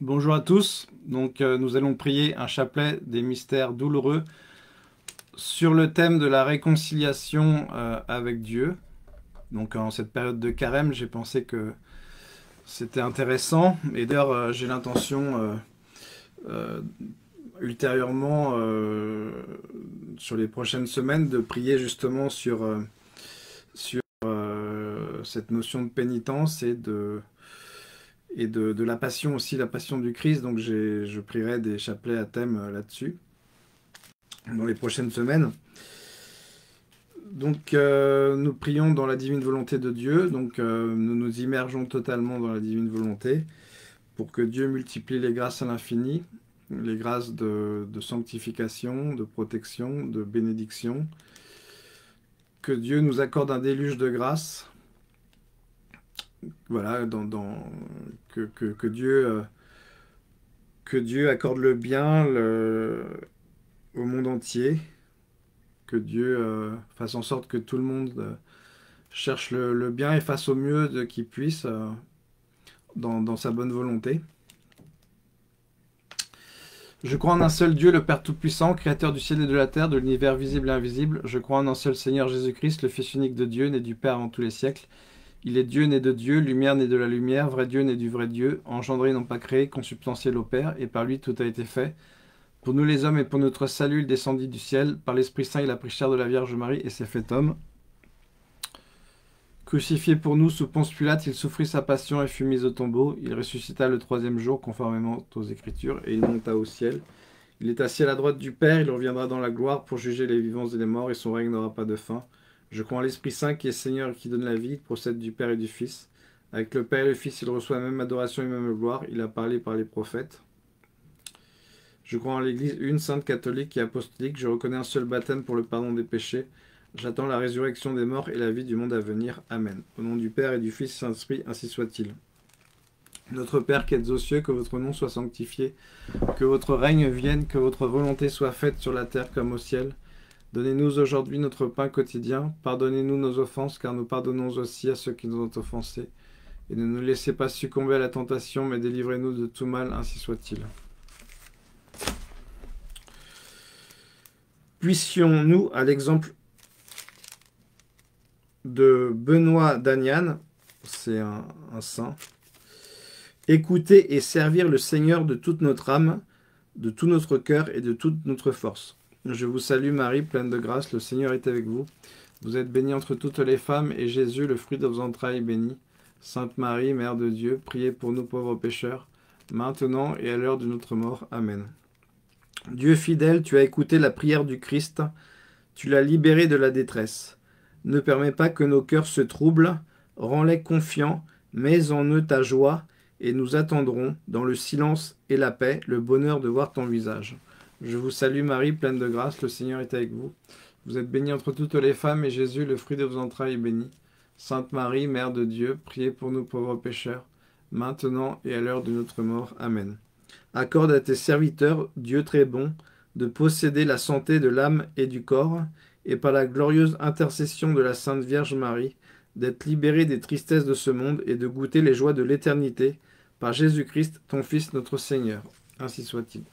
Bonjour à tous. Donc, euh, nous allons prier un chapelet des mystères douloureux sur le thème de la réconciliation euh, avec Dieu. Donc, en cette période de carême, j'ai pensé que c'était intéressant. Et d'ailleurs, euh, j'ai l'intention ultérieurement, sur les prochaines semaines, de prier justement sur, sur cette notion de pénitence et de et de, la passion aussi, la passion du Christ. Donc je prierai des chapelets à thème euh, là-dessus dans les prochaines semaines. Donc euh, nous prions dans la divine volonté de Dieu, donc euh, nous nous immergeons totalement dans la divine volonté pour que Dieu multiplie les grâces à l'infini, les grâces de, sanctification, de protection, de bénédiction, que Dieu nous accorde un déluge de grâce voilà, dans, que, Dieu, euh, que Dieu accorde le bien au monde entier, que Dieu euh, fasse en sorte que tout le monde euh, cherche le, bien et fasse au mieux qu'il puisse dans, dans, sa bonne volonté. Je crois en un seul Dieu, le Père Tout-Puissant, Créateur du ciel et de la terre, de l'univers visible et invisible. Je crois en un seul Seigneur Jésus-Christ, le Fils unique de Dieu, né du Père avant tous les siècles il est Dieu né de Dieu, lumière né de la lumière, vrai Dieu né du vrai Dieu, engendré non pas créé, consubstantiel au Père, et par lui tout a été fait. Pour nous les hommes et pour notre salut, il descendit du ciel, par l'Esprit Saint il a pris chair de la Vierge Marie et s'est fait homme. Crucifié pour nous sous Ponce Pilate, il souffrit sa passion et fut mis au tombeau. Il ressuscita le troisième jour conformément aux Écritures, et il monta au ciel. Il est assis à la droite du Père, il reviendra dans la gloire pour juger les vivants et les morts, et son règne n'aura pas de fin. Je crois en l'Esprit Saint qui est Seigneur et qui donne la vie, procède du Père et du Fils. Avec le Père et le Fils, il reçoit la même adoration et même gloire. Il a parlé par les prophètes. Je crois en l'Église une sainte catholique et apostolique. Je reconnais un seul baptême pour le pardon des péchés. J'attends la résurrection des morts et la vie du monde à venir. Amen. Au nom du Père et du Fils Saint-Esprit, ainsi soit-il. Notre Père qui êtes aux cieux, que votre nom soit sanctifié, que votre règne vienne, que votre volonté soit faite sur la terre comme au ciel. Donnez-nous aujourd'hui notre pain quotidien. Pardonnez-nous nos offenses, car nous pardonnons aussi à ceux qui nous ont offensés. Et ne nous laissez pas succomber à la tentation, mais délivrez-nous de tout mal, ainsi soit-il. Puissions-nous, à l'exemple de Benoît d'Agnan, c'est un, un saint, écouter et servir le Seigneur de toute notre âme, de tout notre cœur et de toute notre force je vous salue Marie, pleine de grâce, le Seigneur est avec vous. Vous êtes bénie entre toutes les femmes, et Jésus, le fruit de vos entrailles, est béni. Sainte Marie, Mère de Dieu, priez pour nous pauvres pécheurs, maintenant et à l'heure de notre mort. Amen. Dieu fidèle, tu as écouté la prière du Christ, tu l'as libéré de la détresse. Ne permets pas que nos cœurs se troublent, rends-les confiants, mets en eux ta joie, et nous attendrons, dans le silence et la paix, le bonheur de voir ton visage. Je vous salue Marie, pleine de grâce, le Seigneur est avec vous. Vous êtes bénie entre toutes les femmes, et Jésus, le fruit de vos entrailles, est béni. Sainte Marie, Mère de Dieu, priez pour nous pauvres pécheurs, maintenant et à l'heure de notre mort. Amen. Accorde à tes serviteurs, Dieu très bon, de posséder la santé de l'âme et du corps, et par la glorieuse intercession de la Sainte Vierge Marie, d'être libérés des tristesses de ce monde et de goûter les joies de l'éternité, par Jésus-Christ, ton Fils notre Seigneur. Ainsi soit-il.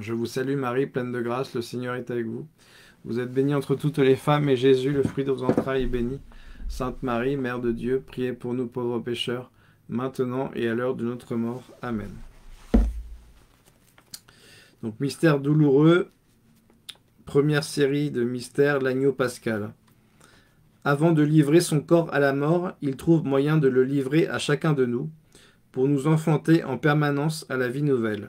Je vous salue Marie, pleine de grâce, le Seigneur est avec vous. Vous êtes bénie entre toutes les femmes, et Jésus, le fruit de vos entrailles, est béni. Sainte Marie, Mère de Dieu, priez pour nous pauvres pécheurs, maintenant et à l'heure de notre mort. Amen. Donc mystère douloureux, première série de mystères, l'agneau pascal. Avant de livrer son corps à la mort, il trouve moyen de le livrer à chacun de nous, pour nous enfanter en permanence à la vie nouvelle.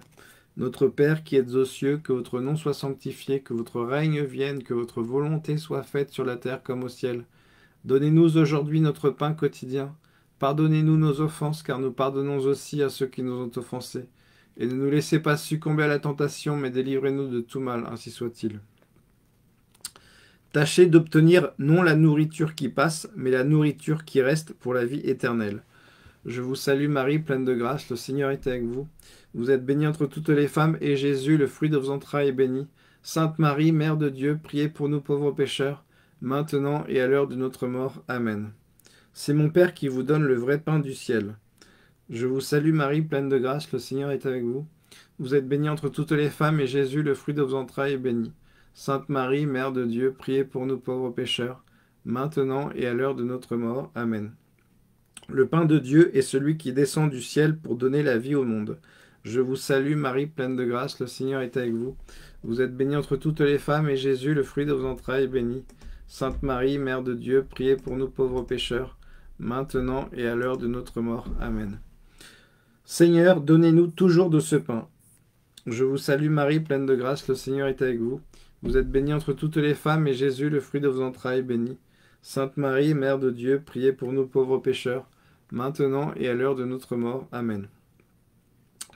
Notre Père qui êtes aux cieux, que votre nom soit sanctifié, que votre règne vienne, que votre volonté soit faite sur la terre comme au ciel. Donnez-nous aujourd'hui notre pain quotidien. Pardonnez-nous nos offenses, car nous pardonnons aussi à ceux qui nous ont offensés. Et ne nous laissez pas succomber à la tentation, mais délivrez-nous de tout mal, ainsi soit-il. Tâchez d'obtenir non la nourriture qui passe, mais la nourriture qui reste pour la vie éternelle. Je vous salue Marie, pleine de grâce, le Seigneur est avec vous. Vous êtes bénie entre toutes les femmes, et Jésus, le fruit de vos entrailles, est béni. Sainte Marie, Mère de Dieu, priez pour nous pauvres pécheurs, maintenant et à l'heure de notre mort. Amen. C'est mon Père qui vous donne le vrai pain du ciel. Je vous salue Marie, pleine de grâce, le Seigneur est avec vous. Vous êtes bénie entre toutes les femmes, et Jésus, le fruit de vos entrailles, est béni. Sainte Marie, Mère de Dieu, priez pour nous pauvres pécheurs, maintenant et à l'heure de notre mort. Amen. Le pain de Dieu est celui qui descend du ciel pour donner la vie au monde. Je vous salue Marie, pleine de grâce, le Seigneur est avec vous. Vous êtes bénie entre toutes les femmes, et Jésus, le fruit de vos entrailles, est béni. Sainte Marie, Mère de Dieu, priez pour nous pauvres pécheurs, maintenant et à l'heure de notre mort. Amen. Seigneur, donnez-nous toujours de ce pain. Je vous salue Marie, pleine de grâce, le Seigneur est avec vous. Vous êtes bénie entre toutes les femmes, et Jésus, le fruit de vos entrailles, est béni. Sainte Marie, Mère de Dieu, priez pour nous pauvres pécheurs, maintenant et à l'heure de notre mort. Amen.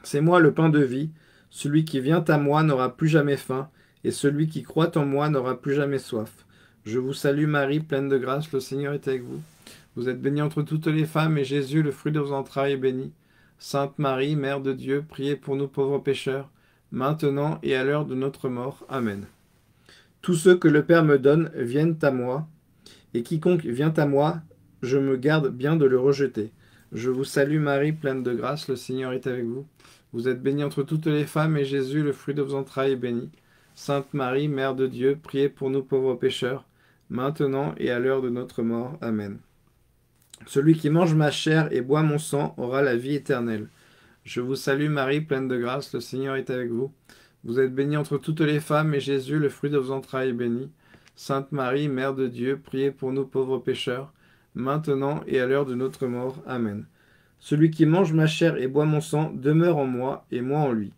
C'est moi le pain de vie. Celui qui vient à moi n'aura plus jamais faim, et celui qui croit en moi n'aura plus jamais soif. Je vous salue Marie, pleine de grâce, le Seigneur est avec vous. Vous êtes bénie entre toutes les femmes, et Jésus, le fruit de vos entrailles, est béni. Sainte Marie, Mère de Dieu, priez pour nous pauvres pécheurs, maintenant et à l'heure de notre mort. Amen. Tous ceux que le Père me donne viennent à moi, et quiconque vient à moi, je me garde bien de le rejeter. Je vous salue Marie, pleine de grâce, le Seigneur est avec vous. Vous êtes bénie entre toutes les femmes, et Jésus, le fruit de vos entrailles, est béni. Sainte Marie, Mère de Dieu, priez pour nous pauvres pécheurs, maintenant et à l'heure de notre mort. Amen. Celui qui mange ma chair et boit mon sang aura la vie éternelle. Je vous salue Marie, pleine de grâce, le Seigneur est avec vous. Vous êtes bénie entre toutes les femmes, et Jésus, le fruit de vos entrailles, est béni. Sainte Marie, Mère de Dieu, priez pour nous pauvres pécheurs, maintenant et à l'heure de notre mort. Amen. Celui qui mange ma chair et boit mon sang demeure en moi, et moi en lui.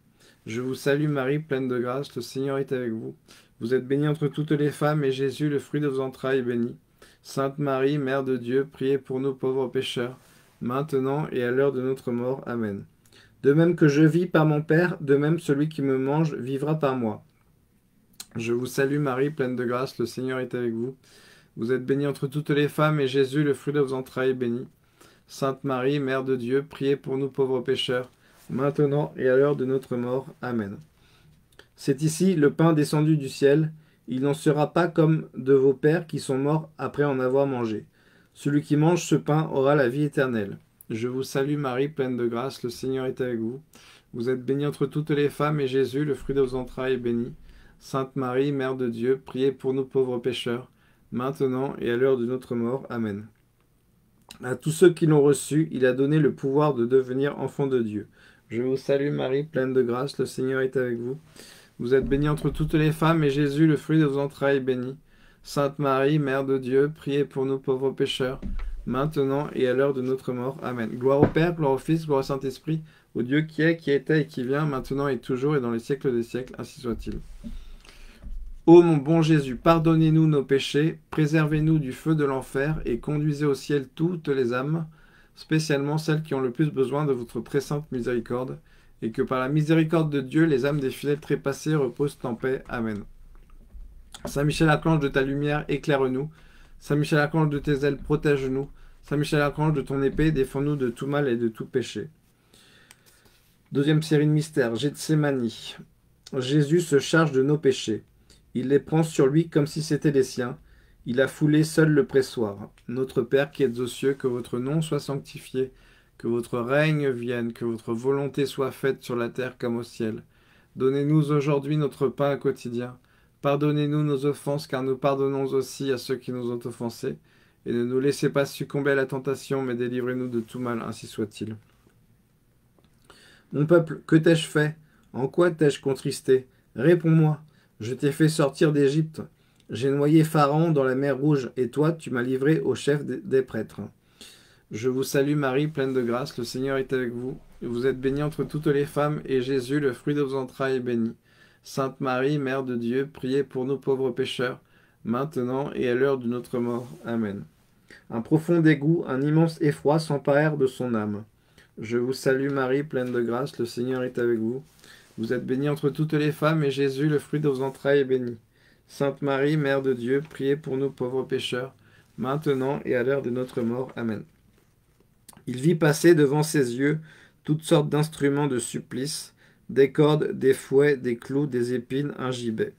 Je vous salue Marie, pleine de grâce, le Seigneur est avec vous. Vous êtes bénie entre toutes les femmes, et Jésus, le fruit de vos entrailles, est béni. Sainte Marie, Mère de Dieu, priez pour nous pauvres pécheurs, maintenant et à l'heure de notre mort. Amen. De même que je vis par mon Père, de même celui qui me mange vivra par moi. Je vous salue Marie, pleine de grâce, le Seigneur est avec vous. Vous êtes bénie entre toutes les femmes, et Jésus, le fruit de vos entrailles, est béni. Sainte Marie, Mère de Dieu, priez pour nous pauvres pécheurs, maintenant et à l'heure de notre mort. Amen. C'est ici le pain descendu du ciel, il n'en sera pas comme de vos pères qui sont morts après en avoir mangé. Celui qui mange ce pain aura la vie éternelle. Je vous salue Marie, pleine de grâce, le Seigneur est avec vous. Vous êtes bénie entre toutes les femmes, et Jésus, le fruit de vos entrailles, est béni. Sainte Marie, Mère de Dieu, priez pour nous pauvres pécheurs, maintenant et à l'heure de notre mort. Amen. À tous ceux qui l'ont reçu, il a donné le pouvoir de devenir enfants de Dieu. Je vous salue Marie, pleine de grâce, le Seigneur est avec vous. Vous êtes bénie entre toutes les femmes, et Jésus, le fruit de vos entrailles, est béni. Sainte Marie, Mère de Dieu, priez pour nous pauvres pécheurs, maintenant et à l'heure de notre mort. Amen. Gloire au Père, gloire au Fils, gloire au Saint-Esprit, au Dieu qui est, qui était et qui vient, maintenant et toujours et dans les siècles des siècles, ainsi soit-il. Ô mon bon Jésus, pardonnez-nous nos péchés, préservez-nous du feu de l'enfer et conduisez au ciel toutes les âmes, spécialement celles qui ont le plus besoin de votre très sainte miséricorde et que par la miséricorde de Dieu, les âmes des fidèles trépassés reposent en paix. Amen. Saint Michel Archange de ta lumière, éclaire-nous. Saint Michel Archange de tes ailes, protège-nous. Saint Michel Archange de ton épée, défends-nous de tout mal et de tout péché. Deuxième série de mystères, Gethsemane. Jésus se charge de nos péchés. Il les prend sur lui comme si c'étaient les siens. Il a foulé seul le pressoir. Notre Père qui êtes aux cieux, que votre nom soit sanctifié que votre règne vienne, que votre volonté soit faite sur la terre comme au ciel. Donnez-nous aujourd'hui notre pain quotidien. Pardonnez-nous nos offenses, car nous pardonnons aussi à ceux qui nous ont offensés. Et ne nous laissez pas succomber à la tentation, mais délivrez-nous de tout mal, ainsi soit-il. Mon peuple, que t'ai-je fait? En quoi t'ai-je contristé? Réponds-moi. Je t'ai fait sortir d'Égypte. J'ai noyé Pharaon dans la mer Rouge, et toi, tu m'as livré au chef des prêtres. Je vous salue Marie, pleine de grâce, le Seigneur est avec vous. Vous êtes bénie entre toutes les femmes, et Jésus, le fruit de vos entrailles, est béni. Sainte Marie, Mère de Dieu, priez pour nous pauvres pécheurs, maintenant et à l'heure de notre mort. Amen. Un profond dégoût, un immense effroi s'emparèrent de son âme. Je vous salue Marie, pleine de grâce, le Seigneur est avec vous. Vous êtes bénie entre toutes les femmes, et Jésus, le fruit de vos entrailles, est béni. Sainte Marie, Mère de Dieu, priez pour nous pauvres pécheurs, maintenant et à l'heure de notre mort. Amen. Il vit passer devant ses yeux toutes sortes d'instruments de supplice, des cordes, des fouets, des clous, des épines, un gibet.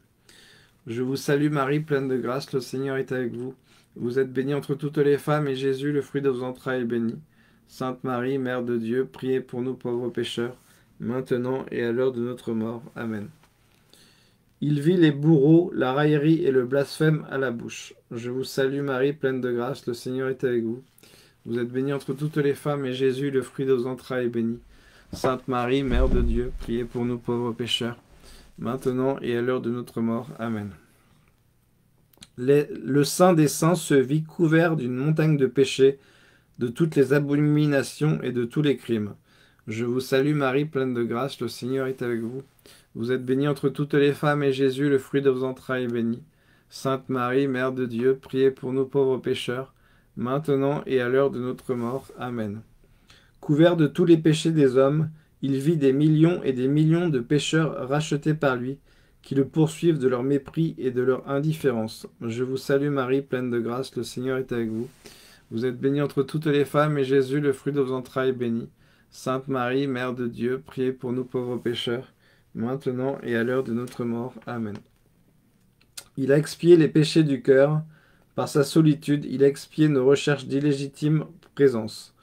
Je vous salue Marie, pleine de grâce, le Seigneur est avec vous. Vous êtes bénie entre toutes les femmes, et Jésus, le fruit de vos entrailles, est béni. Sainte Marie, Mère de Dieu, priez pour nous pauvres pécheurs, maintenant et à l'heure de notre mort. Amen. Il vit les bourreaux, la raillerie et le blasphème à la bouche. Je vous salue Marie, pleine de grâce, le Seigneur est avec vous. Vous êtes bénie entre toutes les femmes, et Jésus, le fruit de vos entrailles, est béni. Sainte Marie, Mère de Dieu, priez pour nous pauvres pécheurs, maintenant et à l'heure de notre mort. Amen. le Saint des Saints se vit couvert d'une montagne de péchés, de toutes les abominations et de tous les crimes. Je vous salue Marie, pleine de grâce, le Seigneur est avec vous. Vous êtes bénie entre toutes les femmes, et Jésus, le fruit de vos entrailles, est béni. Sainte Marie, Mère de Dieu, priez pour nous pauvres pécheurs, maintenant et à l'heure de notre mort. Amen. Couvert de tous les péchés des hommes, il vit des millions et des millions de pécheurs rachetés par lui, qui le poursuivent de leur mépris et de leur indifférence. Je vous salue Marie, pleine de grâce, le Seigneur est avec vous. Vous êtes bénie entre toutes les femmes, et Jésus, le fruit de vos entrailles, est béni. Sainte Marie, Mère de Dieu, priez pour nous pauvres pécheurs, maintenant et à l'heure de notre mort. Amen. Il a expié les péchés du cœur. Par sa solitude, il a expié nos recherches d'illégitime présence.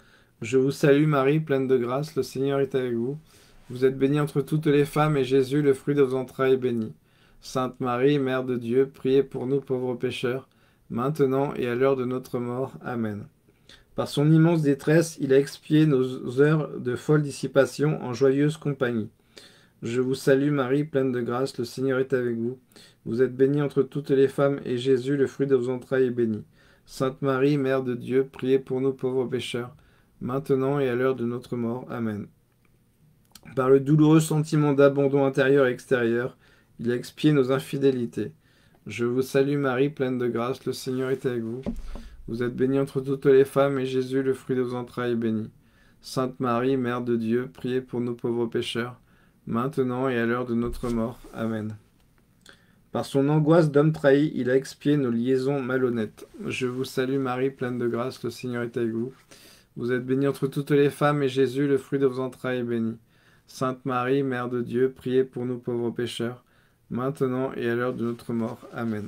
Je vous salue Marie, pleine de grâce, le Seigneur est avec vous. Vous êtes bénie entre toutes les femmes, et Jésus, le fruit de vos entrailles, est béni. Sainte Marie, Mère de Dieu, priez pour nous pauvres pécheurs, maintenant et à l'heure de notre mort. Amen. Par son immense détresse, il a expié nos heures de folle dissipation en joyeuse compagnie. Je vous salue Marie, pleine de grâce, le Seigneur est avec vous. Vous êtes bénie entre toutes les femmes, et Jésus, le fruit de vos entrailles, est béni. Sainte Marie, Mère de Dieu, priez pour nous pauvres pécheurs, maintenant et à l'heure de notre mort. Amen. Par le douloureux sentiment d'abandon intérieur et extérieur, il a expié nos infidélités. Je vous salue Marie, pleine de grâce, le Seigneur est avec vous. Vous êtes bénie entre toutes les femmes, et Jésus, le fruit de vos entrailles, est béni. Sainte Marie, Mère de Dieu, priez pour nous pauvres pécheurs, maintenant et à l'heure de notre mort. Amen. Par son angoisse d'homme trahi, il a expié nos liaisons malhonnêtes. Je vous salue Marie, pleine de grâce, le Seigneur est avec vous. Vous êtes bénie entre toutes les femmes, et Jésus, le fruit de vos entrailles, est béni. Sainte Marie, Mère de Dieu, priez pour nous pauvres pécheurs, maintenant et à l'heure de notre mort. Amen.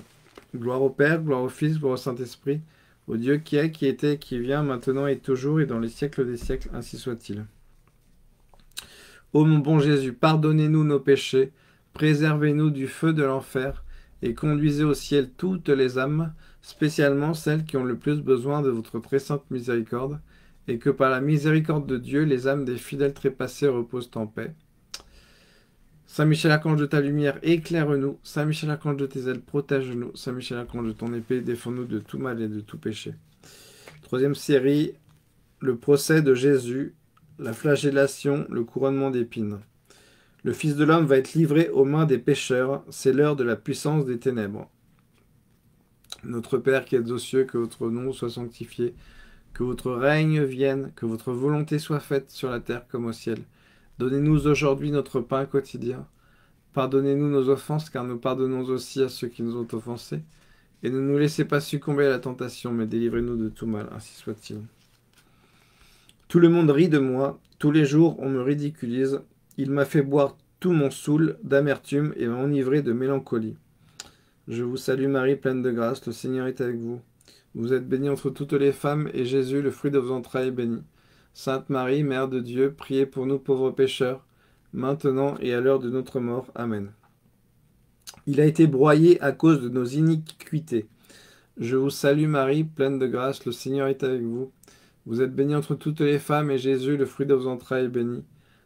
Gloire au Père, gloire au Fils, gloire au Saint-Esprit, au Dieu qui est, qui était, qui vient, maintenant et toujours, et dans les siècles des siècles, ainsi soit-il. Ô mon bon Jésus, pardonnez-nous nos péchés, préservez-nous du feu de l'enfer, et conduisez au ciel toutes les âmes, spécialement celles qui ont le plus besoin de votre très sainte miséricorde, et que par la miséricorde de Dieu, les âmes des fidèles trépassés reposent en paix. Saint Michel Archange de ta lumière, éclaire-nous. Saint Michel Archange de tes ailes, protège-nous. Saint Michel Archange de ton épée, défends-nous de tout mal et de tout péché. Troisième série, le procès de Jésus, la flagellation, le couronnement d'épines. Le Fils de l'homme va être livré aux mains des pécheurs, c'est l'heure de la puissance des ténèbres. Notre Père qui êtes aux cieux, que votre nom soit sanctifié, que votre règne vienne, que votre volonté soit faite sur la terre comme au ciel. Donnez-nous aujourd'hui notre pain quotidien. Pardonnez-nous nos offenses, car nous pardonnons aussi à ceux qui nous ont offensés. Et ne nous laissez pas succomber à la tentation, mais délivrez-nous de tout mal, ainsi soit-il. Tout le monde rit de moi, tous les jours on me ridiculise, il m'a fait boire tout mon saoul d'amertume et m'a enivré de mélancolie. Je vous salue Marie, pleine de grâce, le Seigneur est avec vous. Vous êtes bénie entre toutes les femmes, et Jésus, le fruit de vos entrailles, est béni. Sainte Marie, Mère de Dieu, priez pour nous pauvres pécheurs, maintenant et à l'heure de notre mort. Amen. Il a été broyé à cause de nos iniquités. Je vous salue Marie, pleine de grâce, le Seigneur est avec vous. Vous êtes bénie entre toutes les femmes, et Jésus, le fruit de vos entrailles, est béni.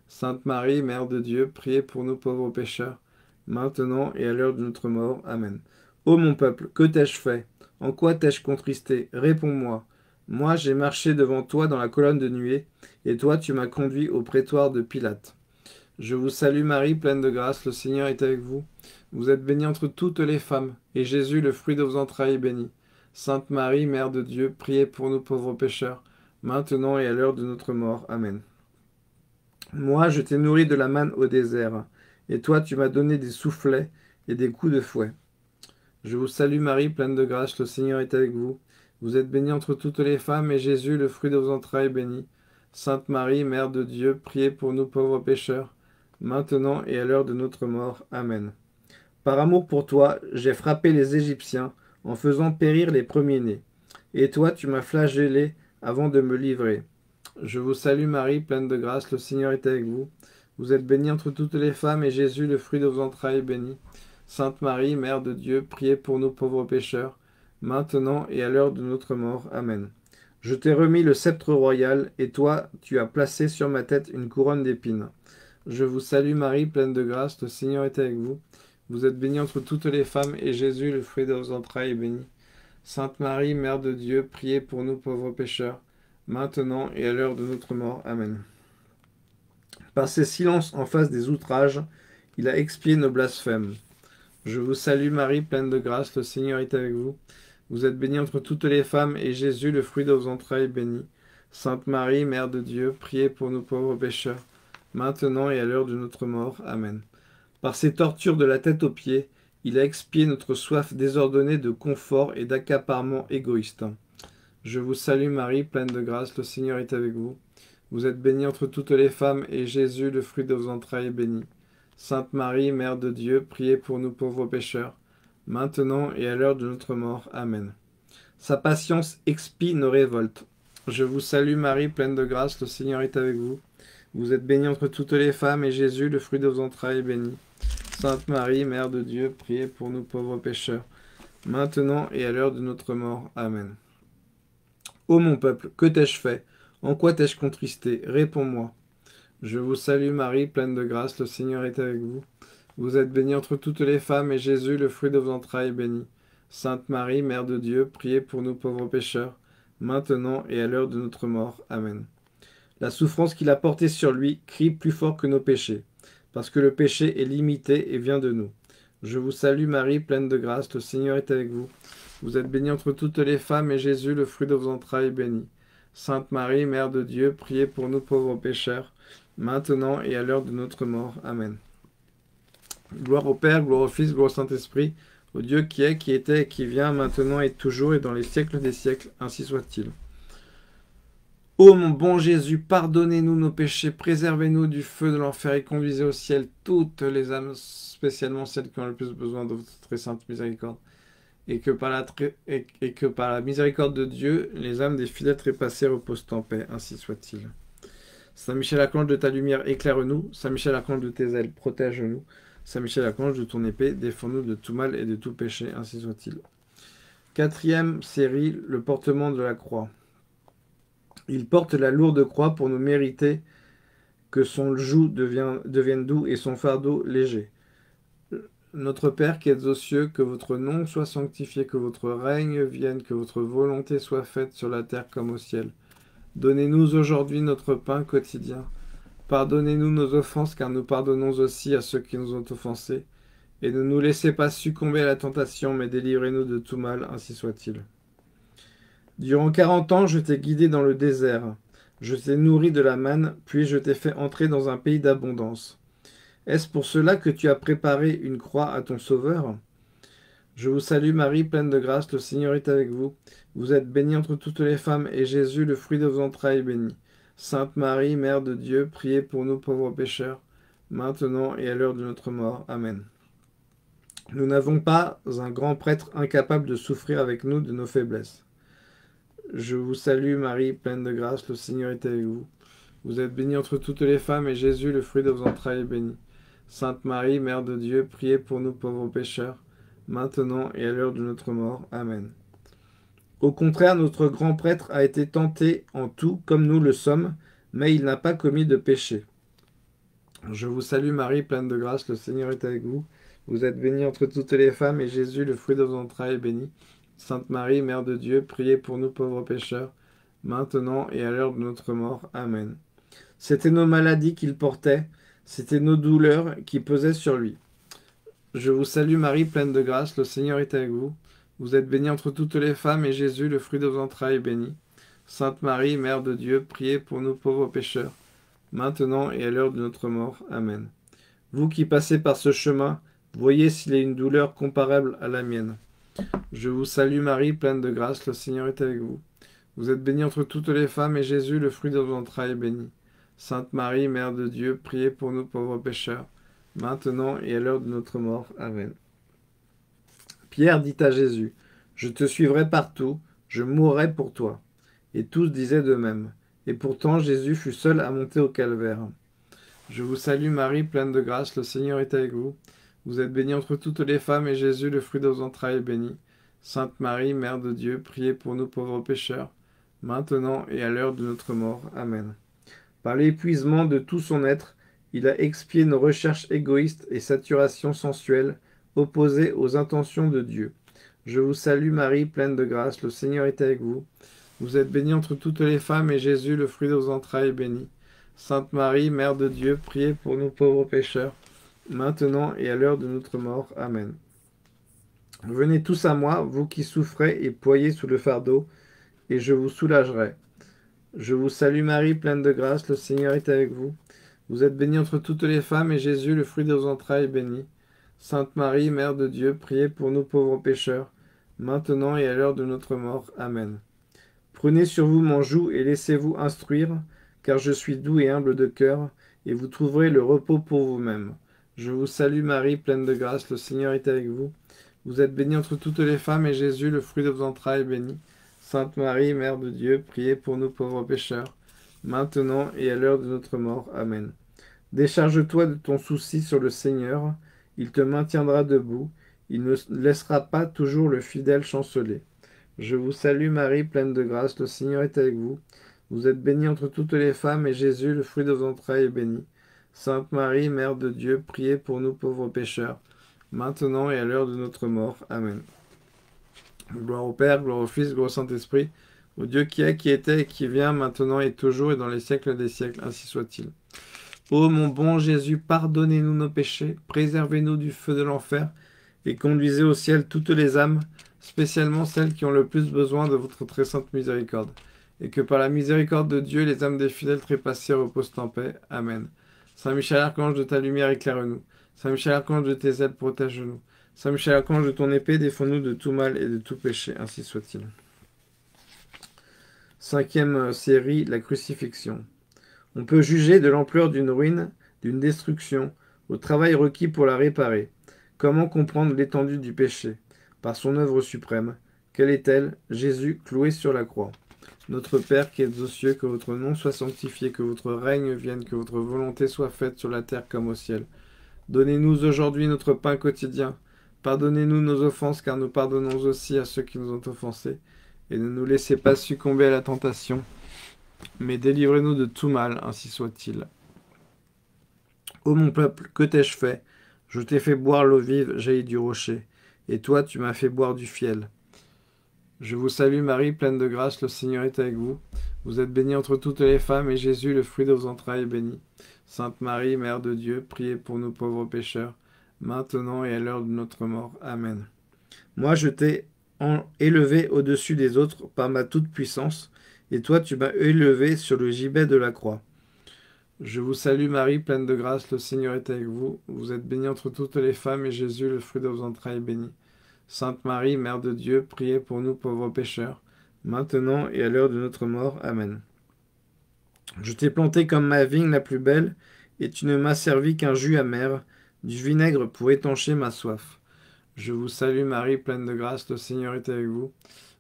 Sainte Marie, Mère de Dieu, priez pour nous pauvres pécheurs, maintenant et à l'heure de notre mort. Amen. Ô mon peuple, que t'ai-je fait? En quoi t'ai-je contristé? Réponds-moi. Moi, j'ai marché devant toi dans la colonne de nuée, et toi, tu m'as conduit au prétoire de Pilate. Je vous salue Marie, pleine de grâce, le Seigneur est avec vous. Vous êtes bénie entre toutes les femmes, et Jésus, le fruit de vos entrailles, est béni. Sainte Marie, Mère de Dieu, priez pour nous pauvres pécheurs, maintenant et à l'heure de notre mort. Amen. Moi, je t'ai nourri de la manne au désert, et toi, tu m'as donné des soufflets et des coups de fouet. Je vous salue Marie, pleine de grâce, le Seigneur est avec vous. Vous êtes bénie entre toutes les femmes, et Jésus, le fruit de vos entrailles, est béni. Sainte Marie, Mère de Dieu, priez pour nous pauvres pécheurs, maintenant et à l'heure de notre mort. Amen. Par amour pour toi, j'ai frappé les Égyptiens, en faisant périr les premiers-nés. Et toi, tu m'as flagellé avant de me livrer. Je vous salue Marie, pleine de grâce, le Seigneur est avec vous. Vous êtes bénie entre toutes les femmes, et Jésus, le fruit de vos entrailles, est béni. Sainte Marie, Mère de Dieu, priez pour nous pauvres pécheurs, maintenant et à l'heure de notre mort. Amen. Je t'ai remis le sceptre royal, et toi, tu as placé sur ma tête une couronne d'épines. Je vous salue Marie, pleine de grâce, le Seigneur est avec vous. Vous êtes bénie entre toutes les femmes, et Jésus, le fruit de vos entrailles, est béni. Sainte Marie, Mère de Dieu, priez pour nous pauvres pécheurs, maintenant et à l'heure de notre mort. Amen. Par ses silences en face des outrages, il a expié nos blasphèmes. Je vous salue Marie, pleine de grâce, le Seigneur est avec vous. Vous êtes bénie entre toutes les femmes, et Jésus, le fruit de vos entrailles, est béni. Sainte Marie, Mère de Dieu, priez pour nous pauvres pécheurs, maintenant et à l'heure de notre mort. Amen. Par ses tortures de la tête aux pieds, il a expié notre soif désordonnée de confort et d'accaparement égoïste. Je vous salue Marie, pleine de grâce, le Seigneur est avec vous. Vous êtes bénie entre toutes les femmes, et Jésus, le fruit de vos entrailles, est béni. Sainte Marie, Mère de Dieu, priez pour nous pauvres pécheurs, maintenant et à l'heure de notre mort. Amen. Sa patience expie nos révoltes. Je vous salue Marie, pleine de grâce, le Seigneur est avec vous. Vous êtes bénie entre toutes les femmes, et Jésus, le fruit de vos entrailles, est béni. Sainte Marie, Mère de Dieu, priez pour nous pauvres pécheurs, maintenant et à l'heure de notre mort. Amen. Ô mon peuple, que t'ai-je fait? En quoi t'ai-je contristé? Réponds-moi. Je vous salue Marie, pleine de grâce, le Seigneur est avec vous. Vous êtes bénie entre toutes les femmes, et Jésus, le fruit de vos entrailles, est béni. Sainte Marie, Mère de Dieu, priez pour nous pauvres pécheurs, maintenant et à l'heure de notre mort. Amen. La souffrance qu'il a portée sur lui crie plus fort que nos péchés, parce que le péché est limité et vient de nous. Je vous salue Marie, pleine de grâce, le Seigneur est avec vous. Vous êtes bénie entre toutes les femmes, et Jésus, le fruit de vos entrailles, est béni. Sainte Marie, Mère de Dieu, priez pour nous pauvres pécheurs, maintenant et à l'heure de notre mort. Amen. Gloire au Père, gloire au Fils, gloire au Saint-Esprit, au Dieu qui est, qui était, qui vient, maintenant et toujours, et dans les siècles des siècles, ainsi soit-il. Ô mon bon Jésus, pardonnez-nous nos péchés, préservez-nous du feu de l'enfer et conduisez au ciel toutes les âmes, spécialement celles qui ont le plus besoin de votre très sainte miséricorde et que, par la miséricorde de Dieu, les âmes des fidèles trépassés reposent en paix, ainsi soit-il. Saint Michel Archange de ta lumière, éclaire-nous. Saint Michel Archange de tes ailes, protège-nous. Saint Michel Archange de ton épée, défends-nous de tout mal et de tout péché, ainsi soit-il. Quatrième série, le portement de la croix. Il porte la lourde croix pour nous mériter que son joug devienne, doux et son fardeau léger. Notre Père qui êtes aux cieux, que votre nom soit sanctifié, que votre règne vienne, que votre volonté soit faite sur la terre comme au ciel. Donnez-nous aujourd'hui notre pain quotidien. Pardonnez-nous nos offenses, car nous pardonnons aussi à ceux qui nous ont offensés. Et ne nous laissez pas succomber à la tentation, mais délivrez-nous de tout mal, ainsi soit-il. Durant quarante ans, je t'ai guidé dans le désert. Je t'ai nourri de la manne, puis je t'ai fait entrer dans un pays d'abondance. Est-ce pour cela que tu as préparé une croix à ton Sauveur? Je vous salue Marie, pleine de grâce, le Seigneur est avec vous. Vous êtes bénie entre toutes les femmes, et Jésus, le fruit de vos entrailles, est béni. Sainte Marie, Mère de Dieu, priez pour nous pauvres pécheurs, maintenant et à l'heure de notre mort. Amen. Nous n'avons pas un grand prêtre incapable de souffrir avec nous de nos faiblesses. Je vous salue Marie, pleine de grâce, le Seigneur est avec vous. Vous êtes bénie entre toutes les femmes, et Jésus, le fruit de vos entrailles, est béni. Sainte Marie, Mère de Dieu, priez pour nous pauvres pécheurs, maintenant et à l'heure de notre mort. Amen. Au contraire, notre grand prêtre a été tenté en tout comme nous le sommes, mais il n'a pas commis de péché. Je vous salue Marie, pleine de grâce, le Seigneur est avec vous. Vous êtes bénie entre toutes les femmes, et Jésus, le fruit de vos entrailles, est béni. Sainte Marie, Mère de Dieu, priez pour nous pauvres pécheurs, maintenant et à l'heure de notre mort. Amen. C'étaient nos maladies qu'il portait, c'était nos douleurs qui pesaient sur lui. Je vous salue Marie, pleine de grâce, le Seigneur est avec vous. Vous êtes bénie entre toutes les femmes, et Jésus, le fruit de vos entrailles, est béni. Sainte Marie, Mère de Dieu, priez pour nous pauvres pécheurs, maintenant et à l'heure de notre mort. Amen. Vous qui passez par ce chemin, voyez s'il a une douleur comparable à la mienne. Je vous salue Marie, pleine de grâce, le Seigneur est avec vous. Vous êtes bénie entre toutes les femmes, et Jésus, le fruit de vos entrailles, est béni. Sainte Marie, Mère de Dieu, priez pour nous pauvres pécheurs, maintenant et à l'heure de notre mort. Amen. Pierre dit à Jésus, Je te suivrai partout, je mourrai pour toi. Et tous disaient de même. et pourtant Jésus fut seul à monter au calvaire. Je vous salue Marie, pleine de grâce, le Seigneur est avec vous. Vous êtes bénie entre toutes les femmes, et Jésus, le fruit de vos entrailles, est béni. Sainte Marie, Mère de Dieu, priez pour nous pauvres pécheurs, maintenant et à l'heure de notre mort. Amen. Par l'épuisement de tout son être, il a expié nos recherches égoïstes et saturations sensuelles, opposées aux intentions de Dieu. Je vous salue Marie, pleine de grâce, le Seigneur est avec vous. Vous êtes bénie entre toutes les femmes, et Jésus, le fruit de vos entrailles, est béni. Sainte Marie, Mère de Dieu, priez pour nous pauvres pécheurs, maintenant et à l'heure de notre mort. Amen. Venez tous à moi, vous qui souffrez et poyez sous le fardeau, et je vous soulagerai. Je vous salue Marie, pleine de grâce, le Seigneur est avec vous. Vous êtes bénie entre toutes les femmes, et Jésus, le fruit de vos entrailles, est béni. Sainte Marie, Mère de Dieu, priez pour nous pauvres pécheurs, maintenant et à l'heure de notre mort. Amen. Prenez sur vous mon joug et laissez-vous instruire, car je suis doux et humble de cœur, et vous trouverez le repos pour vous-même. Je vous salue Marie, pleine de grâce, le Seigneur est avec vous. Vous êtes bénie entre toutes les femmes, et Jésus, le fruit de vos entrailles, est béni. Sainte Marie, Mère de Dieu, priez pour nous pauvres pécheurs, maintenant et à l'heure de notre mort. Amen. Décharge-toi de ton souci sur le Seigneur, il te maintiendra debout, il ne laissera pas toujours le fidèle chanceler. Je vous salue Marie, pleine de grâce, le Seigneur est avec vous. Vous êtes bénie entre toutes les femmes, et Jésus, le fruit de vos entrailles, est béni. Sainte Marie, Mère de Dieu, priez pour nous pauvres pécheurs, maintenant et à l'heure de notre mort. Amen. Gloire au Père, gloire au Fils, gloire au Saint-Esprit, au Dieu qui est, qui était et qui vient, maintenant et toujours et dans les siècles des siècles, ainsi soit-il. Ô mon bon Jésus, pardonnez-nous nos péchés, préservez-nous du feu de l'enfer, et conduisez au ciel toutes les âmes, spécialement celles qui ont le plus besoin de votre très sainte miséricorde, et que par la miséricorde de Dieu, les âmes des fidèles trépassés reposent en paix. Amen. Saint Michel Archange de ta lumière éclaire-nous. Saint Michel Archange de tes ailes protège-nous. Saint Michel Archange de ton épée défends-nous de tout mal et de tout péché, ainsi soit-il. Cinquième série, la crucifixion. On peut juger de l'ampleur d'une ruine, d'une destruction, au travail requis pour la réparer. Comment comprendre l'étendue du péché? Par son œuvre suprême. Quelle est-elle? Jésus cloué sur la croix. Notre Père qui es aux cieux, que votre nom soit sanctifié, que votre règne vienne, que votre volonté soit faite sur la terre comme au ciel. Donnez-nous aujourd'hui notre pain quotidien. Pardonnez-nous nos offenses, car nous pardonnons aussi à ceux qui nous ont offensés. Et ne nous laissez pas succomber à la tentation, mais délivrez-nous de tout mal, ainsi soit-il. Ô mon peuple, que t'ai-je fait? Je t'ai fait boire l'eau vive jaillie du rocher, et toi tu m'as fait boire du fiel. Je vous salue Marie, pleine de grâce, le Seigneur est avec vous. Vous êtes bénie entre toutes les femmes, et Jésus, le fruit de vos entrailles, est béni. Sainte Marie, Mère de Dieu, priez pour nous pauvres pécheurs, maintenant et à l'heure de notre mort. Amen. Moi, je t'ai élevé au-dessus des autres par ma toute-puissance, et toi tu m'as élevé sur le gibet de la croix. Je vous salue Marie, pleine de grâce, le Seigneur est avec vous. Vous êtes bénie entre toutes les femmes, et Jésus, le fruit de vos entrailles, est béni. Sainte Marie, Mère de Dieu, priez pour nous pauvres pécheurs, maintenant et à l'heure de notre mort. Amen. Je t'ai planté comme ma vigne la plus belle, et tu ne m'as servi qu'un jus amer, du vinaigre pour étancher ma soif. Je vous salue Marie, pleine de grâce, le Seigneur est avec vous.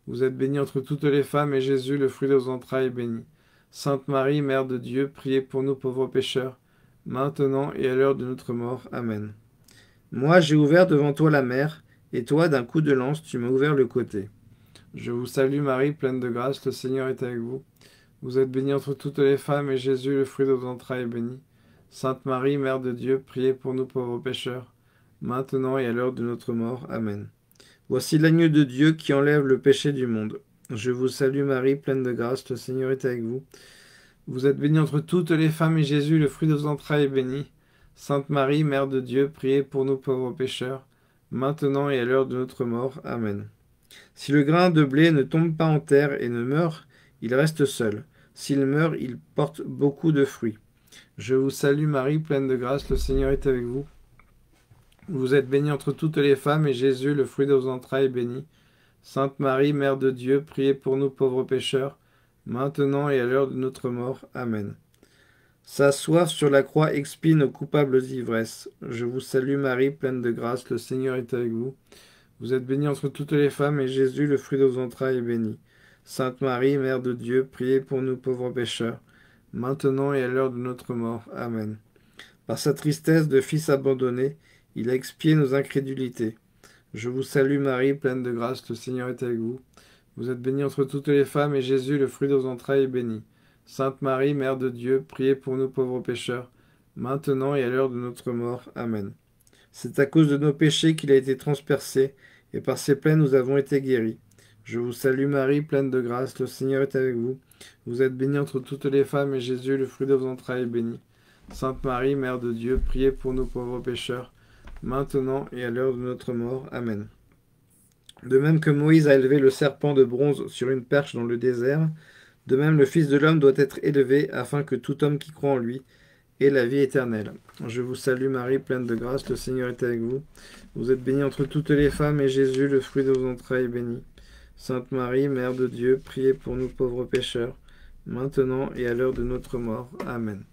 Vous êtes bénie entre toutes les femmes, et Jésus, le fruit de vos entrailles, est béni. Sainte Marie, Mère de Dieu, priez pour nous pauvres pécheurs, maintenant et à l'heure de notre mort. Amen. Moi j'ai ouvert devant toi la mer, et toi, d'un coup de lance, tu m'as ouvert le côté. Je vous salue Marie, pleine de grâce, le Seigneur est avec vous. Vous êtes bénie entre toutes les femmes, et Jésus, le fruit de vos entrailles, est béni. Sainte Marie, Mère de Dieu, priez pour nous pauvres pécheurs, maintenant et à l'heure de notre mort. Amen. Voici l'agneau de Dieu qui enlève le péché du monde. Je vous salue Marie, pleine de grâce, le Seigneur est avec vous. Vous êtes bénie entre toutes les femmes, et Jésus, le fruit de vos entrailles, est béni. Sainte Marie, Mère de Dieu, priez pour nous pauvres pécheurs, maintenant et à l'heure de notre mort. Amen. Si le grain de blé ne tombe pas en terre et ne meurt, il reste seul. S'il meurt, il porte beaucoup de fruits. Je vous salue Marie, pleine de grâce, le Seigneur est avec vous. Vous êtes bénie entre toutes les femmes, et Jésus, le fruit de vos entrailles, est béni. Sainte Marie, Mère de Dieu, priez pour nous pauvres pécheurs, maintenant et à l'heure de notre mort. Amen. Sa soif sur la croix expie nos coupables ivresses. Je vous salue Marie, pleine de grâce, le Seigneur est avec vous. Vous êtes bénie entre toutes les femmes, et Jésus, le fruit de vos entrailles, est béni. Sainte Marie, Mère de Dieu, priez pour nous pauvres pécheurs, maintenant et à l'heure de notre mort. Amen. Par sa tristesse de fils abandonné, il a expié nos incrédulités. Je vous salue Marie, pleine de grâce, le Seigneur est avec vous. Vous êtes bénie entre toutes les femmes, et Jésus, le fruit de vos entrailles, est béni. Sainte Marie, Mère de Dieu, priez pour nous pauvres pécheurs, maintenant et à l'heure de notre mort. Amen. C'est à cause de nos péchés qu'il a été transpercé, et par ses plaies nous avons été guéris. Je vous salue Marie, pleine de grâce, le Seigneur est avec vous. Vous êtes bénie entre toutes les femmes, et Jésus, le fruit de vos entrailles, est béni. Sainte Marie, Mère de Dieu, priez pour nous pauvres pécheurs, maintenant et à l'heure de notre mort. Amen. De même que Moïse a élevé le serpent de bronze sur une perche dans le désert, de même le Fils de l'homme doit être élevé, afin que tout homme qui croit en lui ait la vie éternelle. Je vous salue Marie, pleine de grâce, le Seigneur est avec vous. Vous êtes bénie entre toutes les femmes, et Jésus, le fruit de vos entrailles, est béni. Sainte Marie, Mère de Dieu, priez pour nous pauvres pécheurs, maintenant et à l'heure de notre mort. Amen.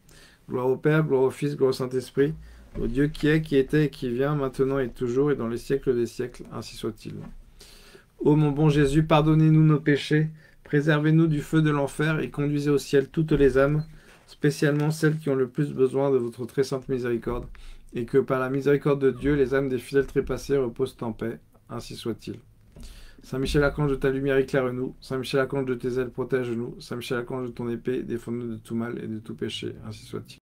Gloire au Père, gloire au Fils, gloire au Saint-Esprit, au Dieu qui est, qui était et qui vient, maintenant et toujours, et dans les siècles des siècles, ainsi soit-il. Ô mon bon Jésus, pardonnez-nous nos péchés, préservez-nous du feu de l'enfer, et conduisez au ciel toutes les âmes, spécialement celles qui ont le plus besoin de votre très sainte miséricorde, et que par la miséricorde de Dieu, les âmes des fidèles trépassés reposent en paix, ainsi soit-il. Saint Michel Archange de ta lumière éclaire-nous. Saint Michel Archange de tes ailes protège-nous. Saint Michel Archange de ton épée défends-nous de tout mal et de tout péché. Ainsi soit-il.